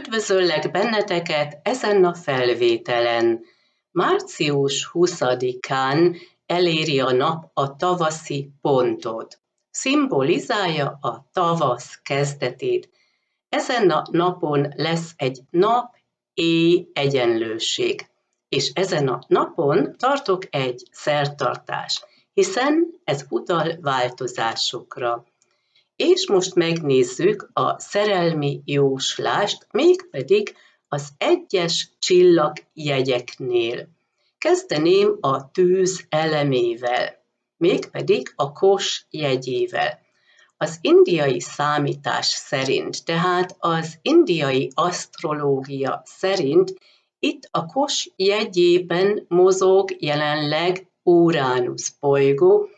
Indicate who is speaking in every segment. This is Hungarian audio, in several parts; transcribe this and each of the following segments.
Speaker 1: Üdvözöllek benneteket ezen a felvételen. Március 20-án eléri a nap a tavaszi pontot. Szimbolizálja a tavasz kezdetét. Ezen a napon lesz egy nap-éj egyenlőség. És ezen a napon tartok egy szertartást, hiszen ez utal változásokra. És most megnézzük a szerelmi jóslást, mégpedig az egyes csillagjegyeknél. Kezdeném a tűz elemével, mégpedig a kos jegyével. Az indiai számítás szerint, tehát az indiai asztrológia szerint itt a kos jegyében mozog jelenleg Uránusz bolygó,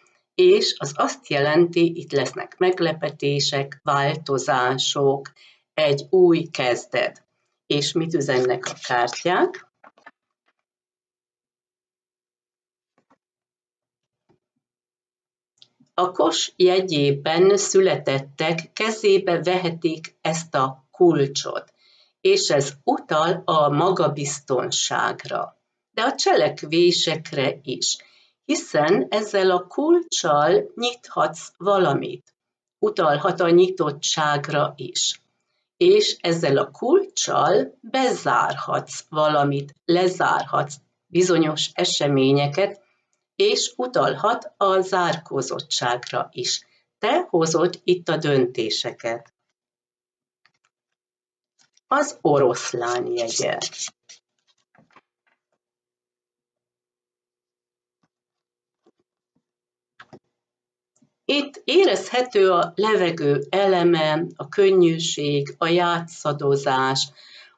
Speaker 1: és az azt jelenti, itt lesznek meglepetések, változások, egy új kezdet. És mit üzennek a kártyák? A kos jegyében születettek kezébe vehetik ezt a kulcsot, és ez utal a magabiztonságra, de a cselekvésekre is hiszen ezzel a kulcsal nyithatsz valamit, utalhat a nyitottságra is. És ezzel a kulcsal bezárhatsz valamit, lezárhatsz bizonyos eseményeket, és utalhat a zárkózottságra is. Te hozod itt a döntéseket. Az oroszlán jegye. Itt érezhető a levegő eleme, a könnyűség, a játszadozás,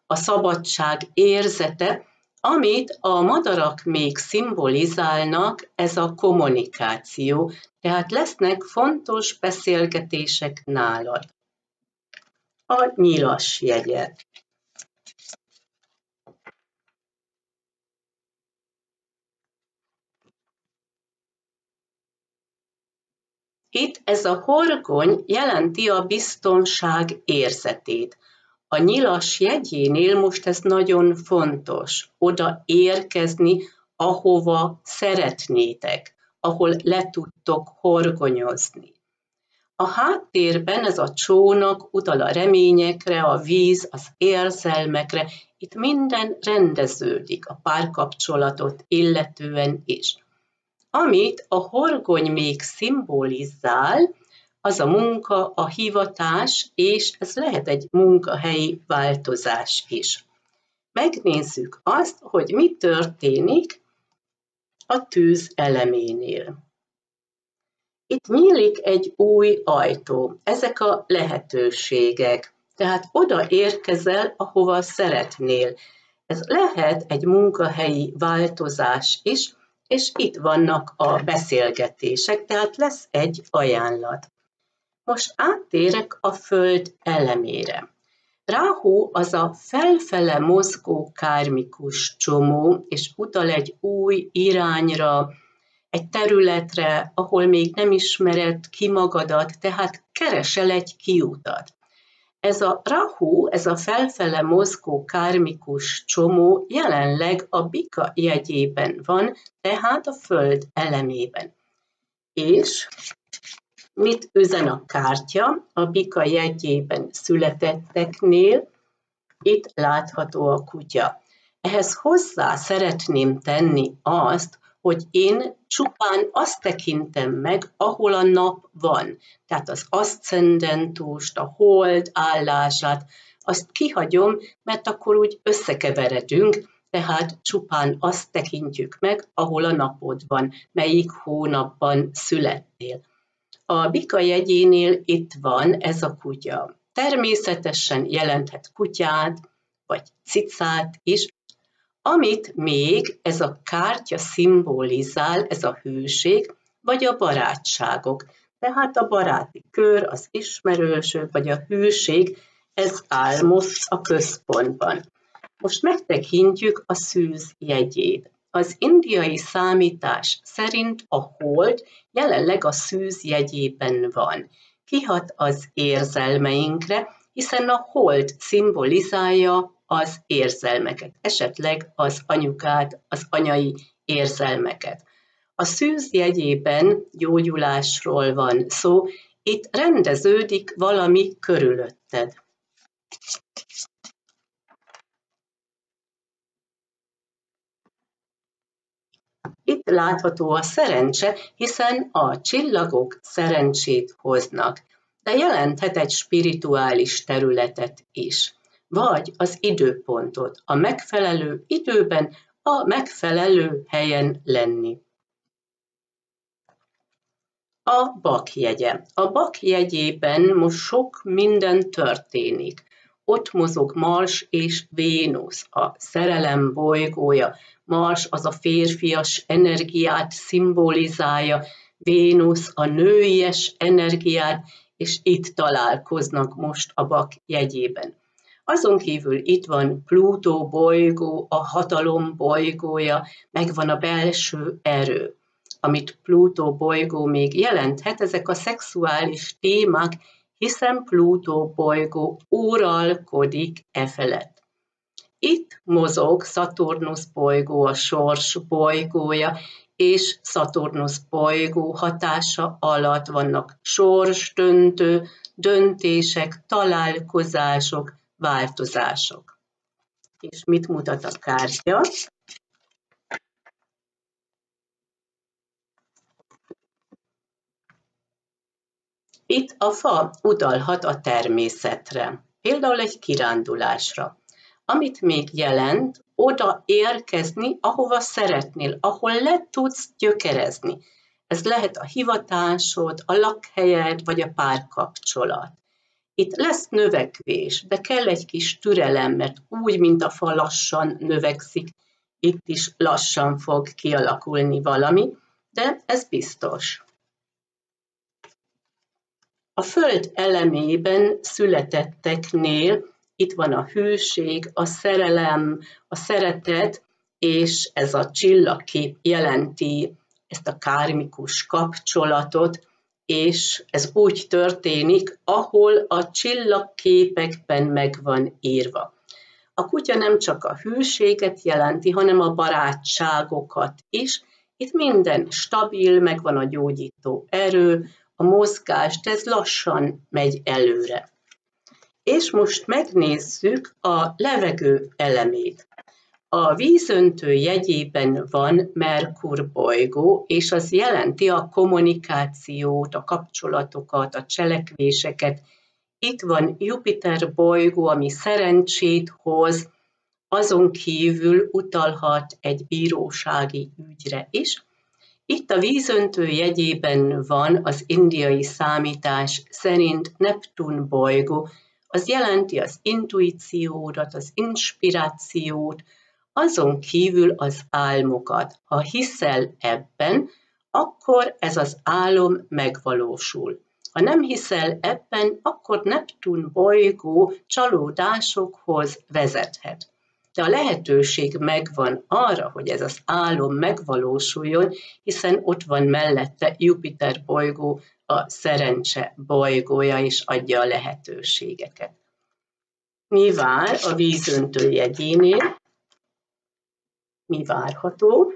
Speaker 1: a szabadság érzete, amit a madarak még szimbolizálnak, ez a kommunikáció, tehát lesznek fontos beszélgetések nálad. A nyilas jegye. Itt ez a horgony jelenti a biztonság érzetét. A nyilas jegyénél most ez nagyon fontos, oda érkezni, ahova szeretnétek, ahol le tudtok horgonyozni. A háttérben ez a csónak utal a reményekre, a víz, az érzelmekre, itt minden rendeződik a párkapcsolatot illetően is. Amit a horgony még szimbolizál, az a munka, a hivatás, és ez lehet egy munkahelyi változás is. Megnézzük azt, hogy mi történik a tűz eleménél. Itt nyílik egy új ajtó, ezek a lehetőségek, tehát oda érkezel, ahova szeretnél. Ez lehet egy munkahelyi változás is, és itt vannak a beszélgetések, tehát lesz egy ajánlat. Most áttérek a Föld elemére. Ráhú az a felfele mozgó kármikus csomó, és utal egy új irányra, egy területre, ahol még nem ismered ki magadat, tehát keresel egy kiutat. Ez a Rahu, ez a felfele mozgó kármikus csomó jelenleg a bika jegyében van, tehát a föld elemében. És mit üzen a kártya a bika jegyében születetteknél? Itt látható a kutya. Ehhez hozzá szeretném tenni azt, hogy én csupán azt tekintem meg, ahol a nap van. Tehát az aszcendentust, a hold állását, azt kihagyom, mert akkor úgy összekeveredünk, tehát csupán azt tekintjük meg, ahol a napod van, melyik hónapban születtél. A bika jegyénél itt van ez a kutya. Természetesen jelenthet kutyát, vagy cicát is, amit még ez a kártya szimbolizál, ez a hűség, vagy a barátságok. Tehát a baráti kör, az ismerősök, vagy a hűség, ez áll most a központban. Most megtekintjük a szűz jegyét. Az indiai számítás szerint a hold jelenleg a szűz jegyében van. Kihat az érzelmeinkre, hiszen a hold szimbolizálja az érzelmeket, esetleg az anyukát, az anyai érzelmeket. A szűz jegyében gyógyulásról van szó, itt rendeződik valami körülötted. Itt látható a szerencse, hiszen a csillagok szerencsét hoznak, de jelenthet egy spirituális területet is, vagy az időpontot, a megfelelő időben, a megfelelő helyen lenni. A bakjegye. A bakjegyében most sok minden történik. Ott mozog Mars és Vénusz, a szerelem bolygója. Mars az a férfias energiát szimbolizálja, Vénusz a nőies energiát, és itt találkoznak most a bak jegyében. Azon kívül itt van Plutó bolygó, a hatalom bolygója, megvan a belső erő amit Plutó bolygó még jelenthet, ezek a szexuális témák, hiszen Plutó bolygó uralkodik e felett. Itt mozog Szaturnusz bolygó, a sors bolygója, és Szaturnusz bolygó hatása alatt vannak sorsdöntő döntések, találkozások, változások. És mit mutat a kártya? Itt a fa utalhat a természetre, például egy kirándulásra, amit még jelent oda érkezni, ahova szeretnél, ahol le tudsz gyökerezni. Ez lehet a hivatásod, a lakhelyed vagy a párkapcsolat. Itt lesz növekvés, de kell egy kis türelem, mert úgy, mint a fa lassan növekszik, itt is lassan fog kialakulni valami, de ez biztos. A föld elemében születetteknél itt van a hűség, a szerelem, a szeretet, és ez a csillagkép jelenti ezt a kármikus kapcsolatot, és ez úgy történik, ahol a csillagképekben meg van írva. A kutya nem csak a hűséget jelenti, hanem a barátságokat is. Itt minden stabil, megvan a gyógyító erő, a mozgás, ez lassan megy előre. És most megnézzük a levegő elemét. A vízöntő jegyében van Merkur bolygó, és az jelenti a kommunikációt, a kapcsolatokat, a cselekvéseket. Itt van Jupiter bolygó, ami szerencsét hoz, azon kívül utalhat egy bírósági ügyre is, itt a vízöntő jegyében van az indiai számítás szerint Neptun bolygó, az jelenti az intuíciódat, az inspirációt, azon kívül az álmokat. Ha hiszel ebben, akkor ez az álom megvalósul. Ha nem hiszel ebben, akkor Neptun bolygó csalódásokhoz vezethet de a lehetőség megvan arra, hogy ez az álom megvalósuljon, hiszen ott van mellette Jupiter bolygó, a szerencse bolygója, és adja a lehetőségeket. Vár a vízöntő jegyénél? Mi várható?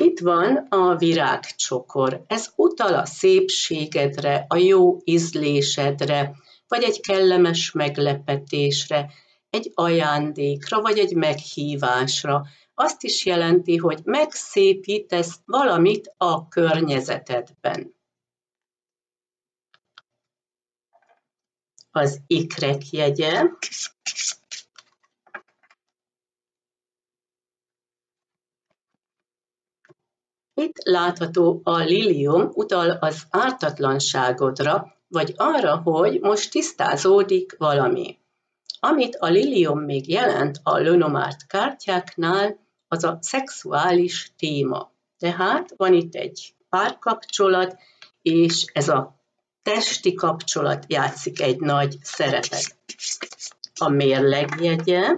Speaker 1: Itt van a virágcsokor. Ez utal a szépségedre, a jó ízlésedre, vagy egy kellemes meglepetésre, egy ajándékra, vagy egy meghívásra. Azt is jelenti, hogy megszépítesz valamit a környezetedben. Az ikrek jegye. Itt látható a lilium utal az ártatlanságodra, vagy arra, hogy most tisztázódik valami. Amit a lilium még jelent a Lenormand kártyáknál, az a szexuális téma. Tehát van itt egy párkapcsolat, és ez a testi kapcsolat játszik egy nagy szerepet. A mérlegjegye.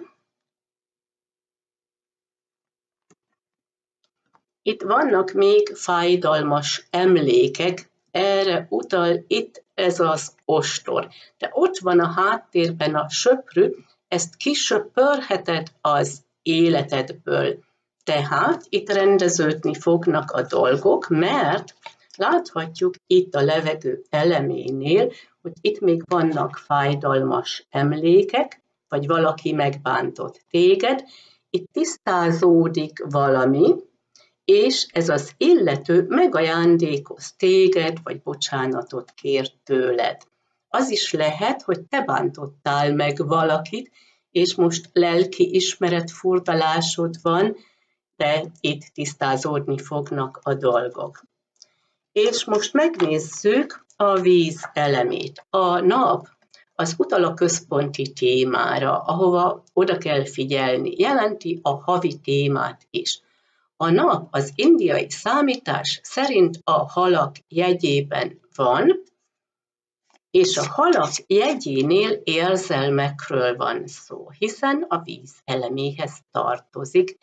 Speaker 1: Itt vannak még fájdalmas emlékek, erre utal itt ez az ostor. De ott van a háttérben a söprű, ezt kisöpörheted az életedből. Tehát itt rendeződni fognak a dolgok, mert láthatjuk itt a levegő eleménél, hogy itt még vannak fájdalmas emlékek, vagy valaki megbántott téged, itt tisztázódik valami, és ez az illető megajándékoz téged, vagy bocsánatot kér tőled. Az is lehet, hogy te bántottál meg valakit, és most lelki ismeret furdalásod van, de itt tisztázódni fognak a dolgok. És most megnézzük a víz elemét. A nap az utal a központi témára, ahova oda kell figyelni, jelenti a havi témát is. A nap az indiai számítás szerint a halak jegyében van, és a halak jegyénél érzelmekről van szó, hiszen a víz eleméhez tartozik,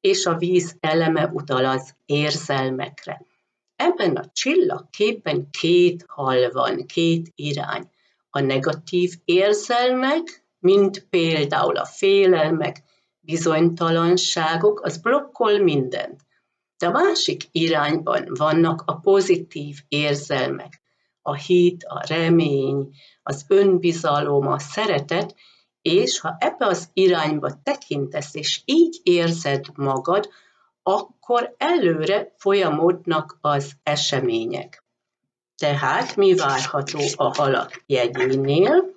Speaker 1: és a víz eleme utal az érzelmekre. Ebben a csillagképben két hal van, két irány. A negatív érzelmek, mint például a félelmek, bizonytalanságok, az blokkol mindent. De a másik irányban vannak a pozitív érzelmek, a hit, a remény, az önbizalom, a szeretet, és ha ebbe az irányba tekintesz, és így érzed magad, akkor előre folyamodnak az események. Tehát mi várható a halak jegyénél?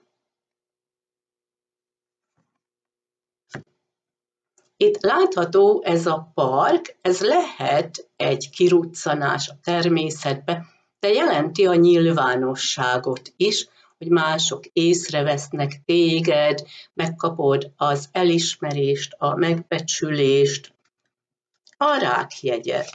Speaker 1: Itt látható ez a park, ez lehet egy kiruccanás a természetbe, de jelenti a nyilvánosságot is, hogy mások észrevesznek téged, megkapod az elismerést, a megbecsülést, a rákjegye.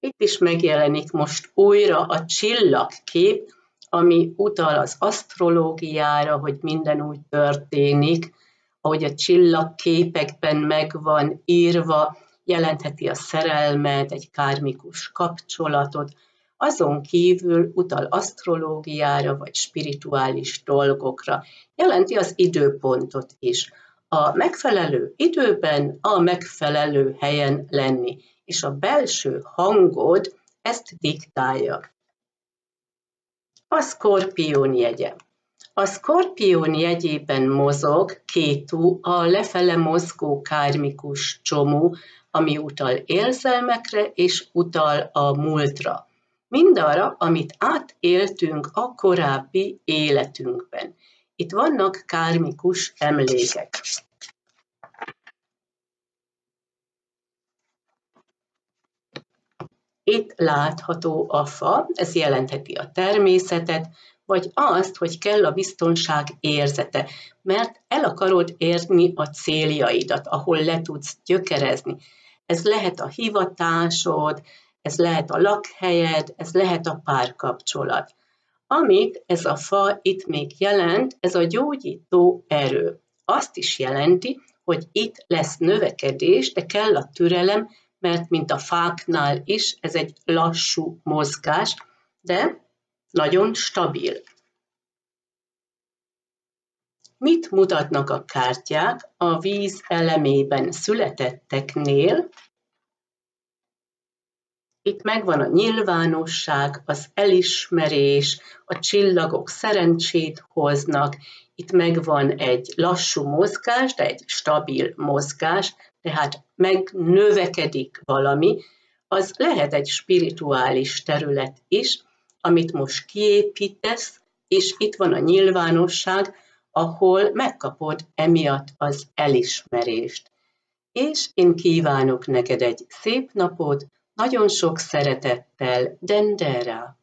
Speaker 1: Itt is megjelenik most újra a csillagkép, ami utal az asztrológiára, hogy minden úgy történik, ahogy a csillagképekben megvan írva, jelentheti a szerelmet, egy kármikus kapcsolatot, azon kívül utal asztrológiára vagy spirituális dolgokra, jelenti az időpontot is. A megfelelő időben, a megfelelő helyen lenni, és a belső hangod ezt diktálja. A szkorpión jegye. A szkorpión jegyében mozog kétú a lefele mozgó kármikus csomó, ami utal érzelmekre és utal a múltra. Mindarra, amit átéltünk a korábbi életünkben. Itt vannak kármikus emlékek. Itt látható a fa, ez jelentheti a természetet, vagy azt, hogy kell a biztonság érzete, mert el akarod érni a céljaidat, ahol le tudsz gyökerezni. Ez lehet a hivatásod, ez lehet a lakhelyed, ez lehet a párkapcsolat. Amit ez a fa itt még jelent, ez a gyógyító erő. Azt is jelenti, hogy itt lesz növekedés, de kell a türelem, mert mint a fáknál is, ez egy lassú mozgás, de nagyon stabil. Mit mutatnak a kártyák a víz elemében születetteknél? Itt megvan a nyilvánosság, az elismerés, a csillagok szerencsét hoznak, itt megvan egy lassú mozgás, de egy stabil mozgás, tehát megnövekedik valami, az lehet egy spirituális terület is, amit most kiépítesz, és itt van a nyilvánosság, ahol megkapod emiatt az elismerést. És én kívánok neked egy szép napot, nagyon sok szeretettel, Dendera!